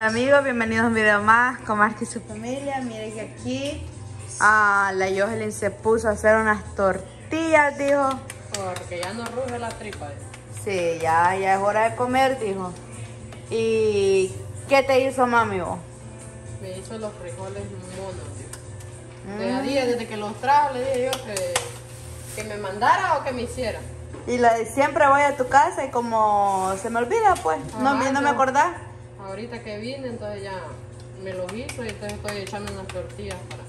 Amigos, bienvenidos a un video más con Mark y su familia. Miren que aquí ah, la Jocelyn se puso a hacer unas tortillas, dijo. Porque ya no ruge la tripa. Sí, ya, ya es hora de comer, dijo. ¿Y qué te hizo mami vos? Me hizo los frijoles monos, tío. Desde, día, desde que los trajo le dije yo que, que me mandara o que me hiciera. Y la siempre voy a tu casa y como se me olvida, pues, no, no me acordás. Ahorita que vine, entonces ya me los hizo y entonces estoy echando unas tortillas para,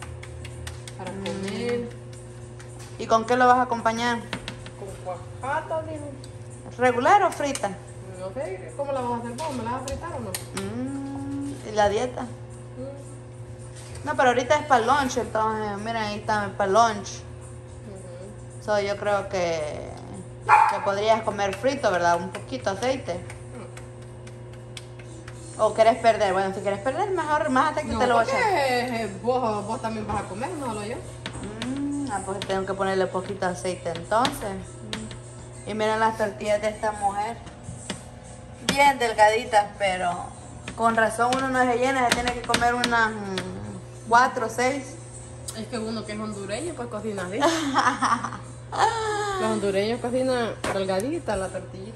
para comer. ¿Y con qué lo vas a acompañar? Con cuajata, dijo. ¿Regular o frita? No sé, ¿cómo la vas a hacer vos? ¿Me la vas a fritar o no? Mm, ¿Y la dieta? Mm. No, pero ahorita es para lunch, entonces, miren, ahí está para lunch. Ujú. So, yo creo que, que podrías comer frito, ¿verdad? Un poquito aceite. ¿O querés perder? Bueno, si quieres perder, mejor más hasta que No, te lo voy a echar. vos, vos también vas a comer, no solo yo. Mm, ah, pues tengo que ponerle poquito aceite entonces. Y miren las tortillas de esta mujer. Bien delgaditas, pero con razón uno no se llena, se tiene que comer unas mm, cuatro o seis. Es que uno que es hondureño, pues cocina así. Los hondureños cocinan delgadita la tortilla.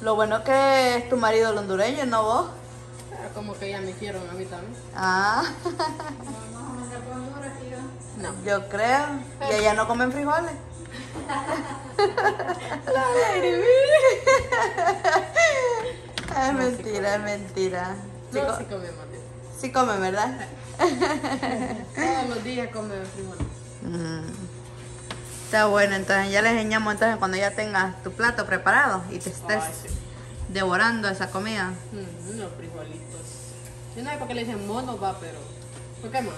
Lo bueno que es tu marido el hondureño, no vos. Pero como que ya me hicieron a mí también. Ah, No. yo creo. Y ella no comen frijoles. Es mentira, es mentira. Sí, No, sí comemos. sí comen, ¿verdad? Todos los días comemos frijoles. Mm. Está bueno, entonces ya les enseñamos entonces cuando ya tengas tu plato preparado y te estés Ay, sí. Devorando esa comida. Mm, unos frijolitos. Yo no sé por qué le dicen mono, va, pero... ¿Por qué más?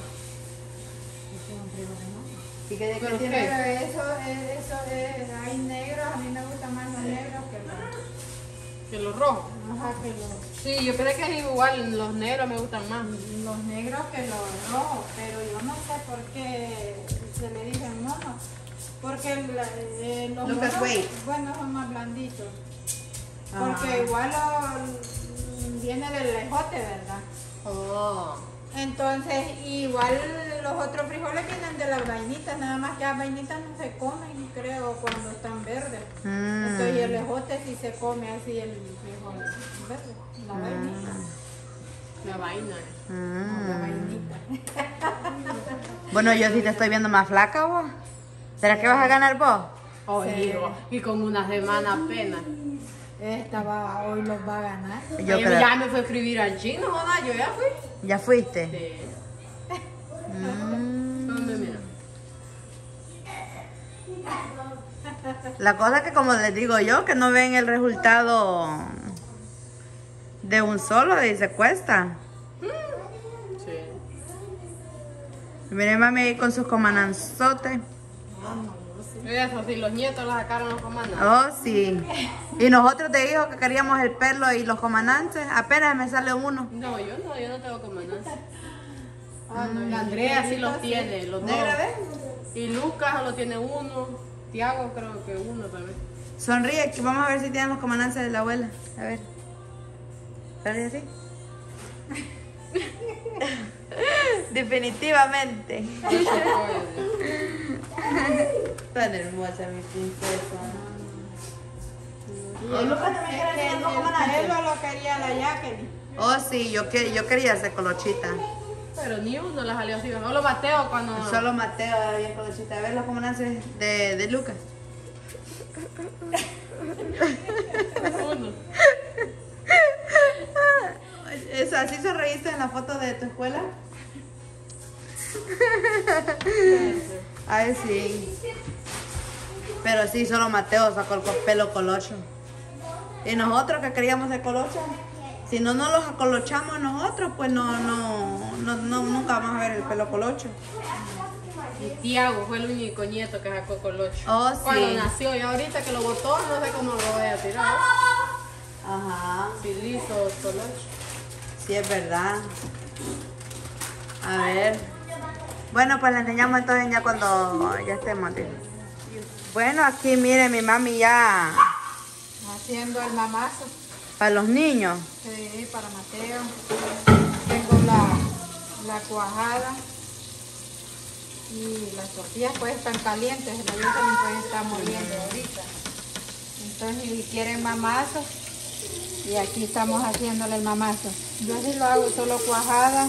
¿Y qué, ¿Pero Pero qué? eso, es- eso es, hay negros, a mí me gustan más los negros que los, Que los rojos. ajá, que los, Sí, yo creo que es igual, los negros me gustan más. los negros que los rojos, pero yo no sé por qué se le dicen monos. Porque el- eh, los monos, wait. bueno, son más blanditos. Porque igual lo- viene del lejote, ¿verdad? Oh. Entonces, igual los otros frijoles vienen de las vainitas, nada más que las vainitas no se comen, creo, cuando están verdes. Mm. Entonces, el ejote sí se come así el frijol verde, la vainita. La vaina. Mm. La vainita. Bueno, yo sí te estoy viendo más flaca vos. ¿Será que vas a ganar vos? Oh, Sí. hijo. Y con una semana apenas. Esta va, hoy los va a ganar. Yo creo. Ya me fue a escribir al chino, ¿verdad? Yo ya fui. ¿Ya fuiste? Sí. Mm. ¿Dónde, mira? La cosa es que como les digo yo, que no ven el resultado de un solo y se cuesta. Sí. Miren mami ahí con sus comananzotes. Eso sí, los nietos la sacaron los comandantes. Oh, sí. Y nosotros te dijo que queríamos el perlo y los comandantes. Apenas me sale uno. No, yo no, yo no tengo comandancia. Ah, no, Andrea sí los tiene, los dos. Y Lucas solo tiene uno. Tiago creo que uno también. Sonríe, que vamos a ver si tienen los comandantes de la abuela. A ver. ¿Sonríe así? Definitivamente. Tan hermosa mi princesa. ¿Y Lucas también El pelo lo quería la Jacqueline. Oh, sí, yo, que, yo quería hacer colochita. Pero ni uno la salió así. Solo Mateo cuando. Solo Mateo era bien colochita. A ver los comandantes de, de Lucas. ¿Es así sonreíste en la foto de tu escuela? Ay, sí. Pero sí, solo Mateo sacó el pelo colocho. Y nosotros que queríamos de colocho, si no nos los acolochamos nosotros, pues no, no, no, no- nunca vamos a ver el pelo colocho. Y Tiago fue el único nieto que sacó colocho. Oh, sí. Cuando nació y ahorita que lo botó, no sé cómo lo voy a tirar. Ajá, Si liso colocho. sí es verdad. A ver. Bueno, pues le enseñamos entonces ya cuando ya estemos. Bueno, aquí miren, mi mami ya Haciendo el mamazo. Para los niños. Sí, para Mateo. Tengo la, la cuajada. Y las tortillas pues están calientes, la vida también puede estar moliendo ahorita. Entonces, si quieren mamazo, y aquí estamos haciéndole el mamazo. Yo así lo hago solo cuajada.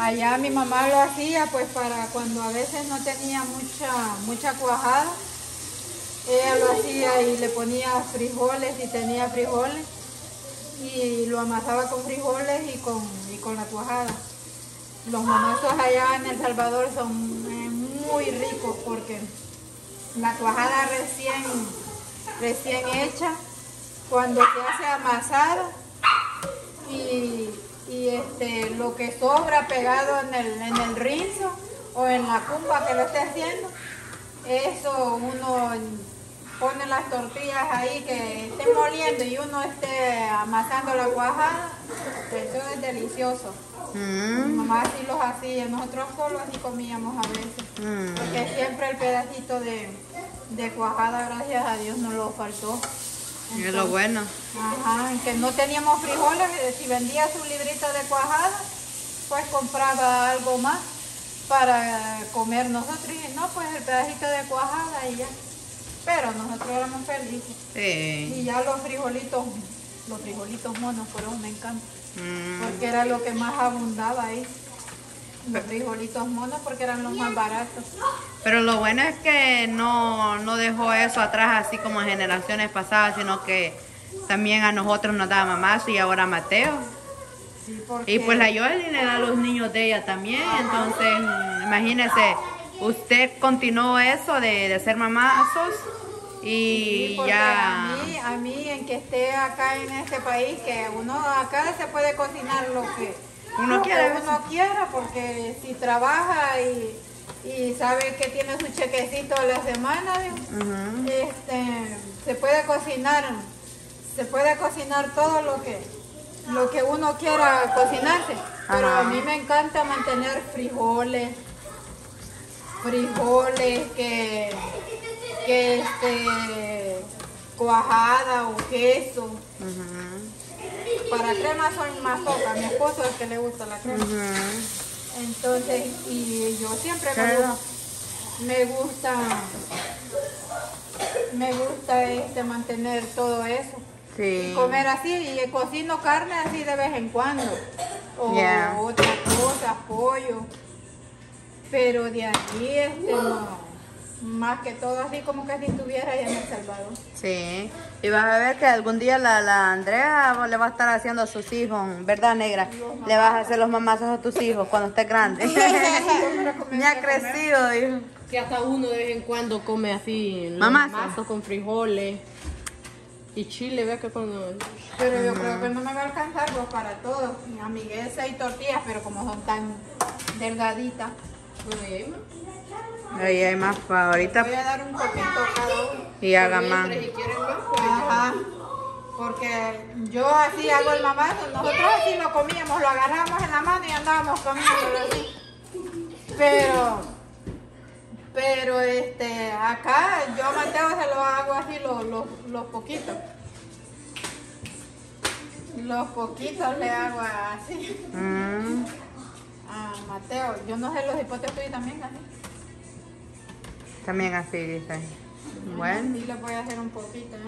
Allá mi mamá lo hacía pues para cuando a veces no tenía mucha, mucha cuajada. Ella lo hacía y le ponía frijoles y tenía frijoles y lo amasaba con frijoles y con, y con la cuajada. Los mamazos allá en El Salvador son eh, muy ricos porque la cuajada recién, recién hecha, cuando se hace amasada y, y, este, lo que sobra pegado en el, en el rinzo o en la cumba que lo esté haciendo, eso uno pone las tortillas ahí que estén moliendo y uno esté amasando la cuajada, eso es delicioso. Mi Mm, mamá así los hacía, nosotros solo así comíamos a veces. mm. Porque siempre el pedacito de, de cuajada, gracias a Dios, no lo faltó. Es lo bueno. Ajá, que no teníamos frijoles, eh, si vendía su librito de cuajada, pues compraba algo más para comer nosotros. Y no, pues el pedacito de cuajada y ya. Pero nosotros éramos felices. Sí. Y ya los frijolitos, los frijolitos monos, eso me encanta. Mm, Porque era lo que más abundaba ahí. Frijolitos monos porque eran los más baratos. Pero lo bueno es que no, no dejó eso atrás así como en generaciones pasadas, sino que también a nosotros nos daba mamazo y ahora a Mateo. Sí, porque Y pues la Yoli le da a los niños de ella también. Entonces, imagínese, usted continuó eso de, de hacer mamazos y Sí, ya. A mí, a mí, en que esté acá en este país, que uno acá se puede cocinar lo que Uno quiera. uno quiera, porque si trabaja y, y sabe que tiene su chequecito a la semana, este, se puede cocinar, se puede cocinar todo lo que lo que uno quiera cocinarse. Pero a mí me encanta mantener frijoles, frijoles que, que este, cuajada o queso. Para crema soy más poca, mi esposo es el que le gusta la crema. Entonces, y yo siempre me, Claro. gu- me gusta, me gusta este mantener todo eso. Sí. Y comer así, y cocino carne así de vez en cuando. O Ya. otras cosas, pollo. Pero de aquí, este, no. Más que todo así como que si estuviera allá en El Salvador. Sí, y vas a ver que algún día la, la Andrea le va a estar haciendo a sus hijos, ¿verdad, negra? Le vas a hacer los mamazos a tus hijos cuando estés grande. Me ha crecido, dijo. Que hasta uno de vez en cuando come así los mamazos con frijoles y chile, ve que cuando... Pero yo creo que no me va a alcanzar pues, para todos. Amiguesa y tortillas, pero como son tan delgaditas. Ahí hay más ahorita Voy a dar un poquito cada uno. y haga más. Pues, Ajá. Porque yo así hago el mamazo. Nosotros así lo comíamos, lo agarramos en la mano y andábamos comiéndolo así. Pero, pero este, acá yo a Mateo se lo hago así los, los, los poquitos. Los poquitos le hago así. Mm, Mateo, yo no sé los hipotes tuyos también así. también así dice. Bueno, Sí le voy a hacer un poquito, ¿eh?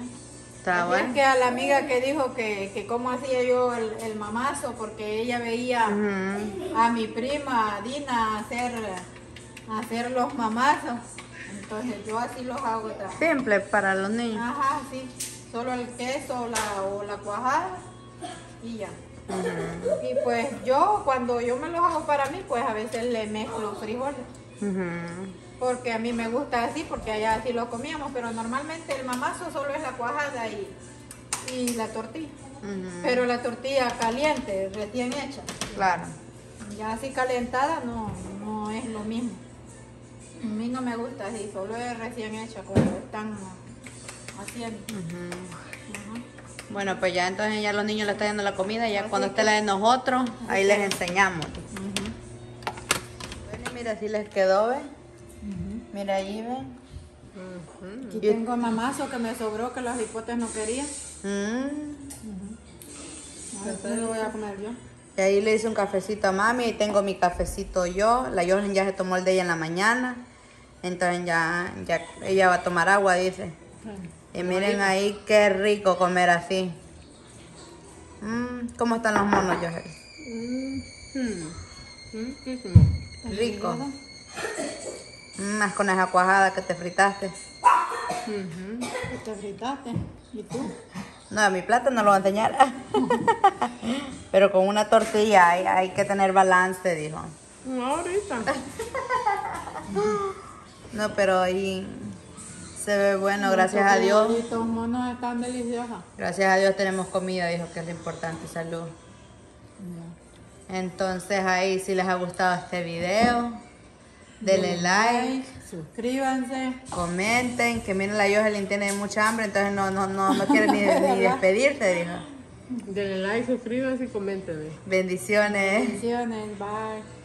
está bueno. es que a la amiga que dijo que, que cómo hacía yo el, el mamazo, porque ella veía a mi prima Dina hacer, hacer los mamazos. Entonces yo así los hago también. Simple para los niños. Ajá, sí. Solo el queso la, o la cuajada y ya. Y pues yo, cuando yo me los hago para mí, pues a veces le mezclo frijoles. Porque a mí me gusta así, porque allá así lo comíamos, pero normalmente el mamazo solo es la cuajada y, y la tortilla. Pero la tortilla caliente, recién hecha. Claro. Ya así calentada no, no es lo mismo. A mí no me gusta así, solo es recién hecha cuando están haciendo. Bueno, pues ya entonces ya los niños le están dando la comida, ya cuando esté la de nosotros, ahí les enseñamos. Bueno, y mira, si les quedó, ¿ven? Mira ahí, ¿ven? Aquí tengo mamazo que me sobró que los hipotes no querían. Mm. Después lo voy a comer yo. Y ahí le hice un cafecito a mami y tengo mi cafecito yo. La Jocelyn ya se tomó el de ella en la mañana. Entonces ya, ya ella va a tomar agua, dice. Y miren ahí qué rico comer así. Mm, ¿Cómo están los monos, Jocelyn? Mm, riquísimo. Rico. Mm, más con esa cuajada que te fritaste. Te fritaste. ¿Y tú? No, a mi plato no lo voy a enseñar. Pero con una tortilla hay, hay que tener balance, dijo. No, ahorita. No, pero ahí se ve bueno, gracias a Dios. Estos monos están deliciosos. Gracias a Dios tenemos comida, dijo que es lo importante, salud. Entonces ahí si les ha gustado este video, denle like, Suscríbanse. comenten, que miren la Jocelyn tiene mucha hambre, entonces no, no, no, no quiere ni, ni despedirte, dijo. Denle like, suscríbanse y coméntenme. Bendiciones. Bendiciones. Bye.